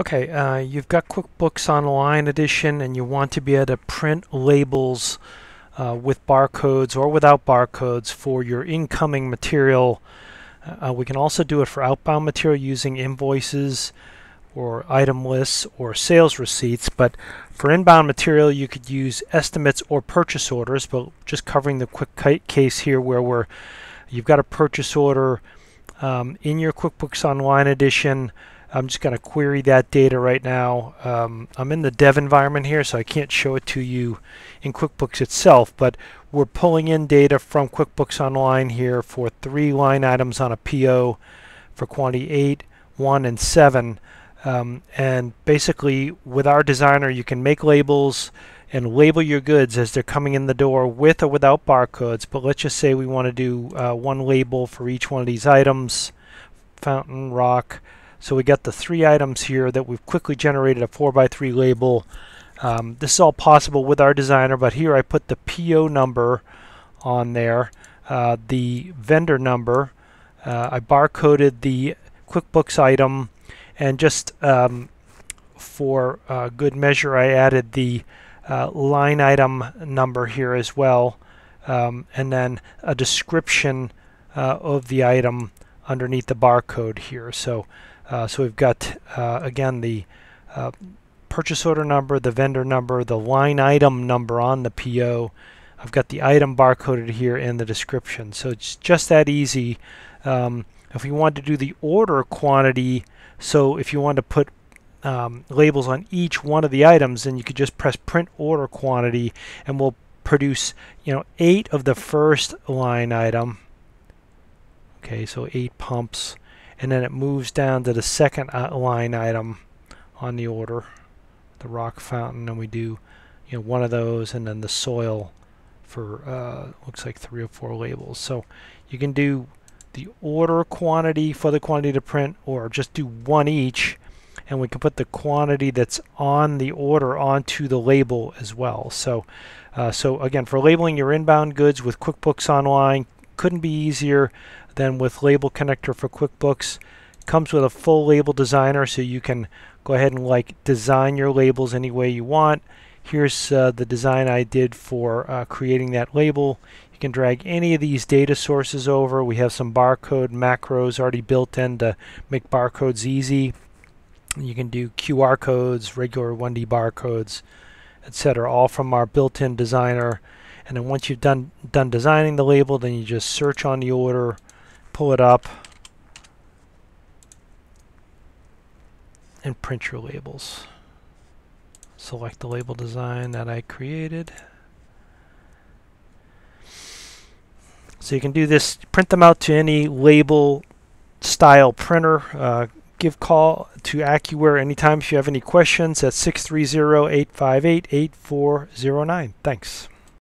Okay, uh, you've got QuickBooks Online Edition and you want to be able to print labels uh, with barcodes or without barcodes for your incoming material. Uh, we can also do it for outbound material using invoices or item lists or sales receipts, but for inbound material you could use estimates or purchase orders, but just covering the quick case here where we're you've got a purchase order um, in your QuickBooks Online Edition I'm just going to query that data right now. Um, I'm in the dev environment here, so I can't show it to you in QuickBooks itself, but we're pulling in data from QuickBooks Online here for three line items on a PO for quantity 8, 1, and 7. Um, and basically, with our designer, you can make labels and label your goods as they're coming in the door with or without barcodes. But let's just say we want to do uh, one label for each one of these items, fountain, rock, so we got the three items here that we've quickly generated a 4x3 label. Um, this is all possible with our designer, but here I put the PO number on there, uh, the vendor number. Uh, I barcoded the QuickBooks item, and just um, for uh, good measure, I added the uh, line item number here as well, um, and then a description uh, of the item underneath the barcode here. So uh, so we've got, uh, again, the uh, purchase order number, the vendor number, the line item number on the PO. I've got the item barcoded here in the description. So it's just that easy. Um, if you want to do the order quantity, so if you want to put um, labels on each one of the items, then you could just press print order quantity and we'll produce, you know, eight of the first line item. Okay, so eight pumps and then it moves down to the second uh, line item on the order the rock fountain and we do you know one of those and then the soil for uh, looks like three or four labels. So you can do the order quantity for the quantity to print or just do one each and we can put the quantity that's on the order onto the label as well. So uh, so again for labeling your inbound goods with QuickBooks Online couldn't be easier than with Label Connector for QuickBooks. Comes with a full label designer so you can go ahead and like design your labels any way you want. Here's uh, the design I did for uh, creating that label. You can drag any of these data sources over. We have some barcode macros already built in to make barcodes easy. You can do QR codes, regular 1D barcodes, etc. all from our built-in designer and then once you've done done designing the label then you just search on the order pull it up and print your labels. Select the label design that I created. So you can do this print them out to any label style printer. Uh, give call to AccuWare anytime if you have any questions at 630-858-8409 thanks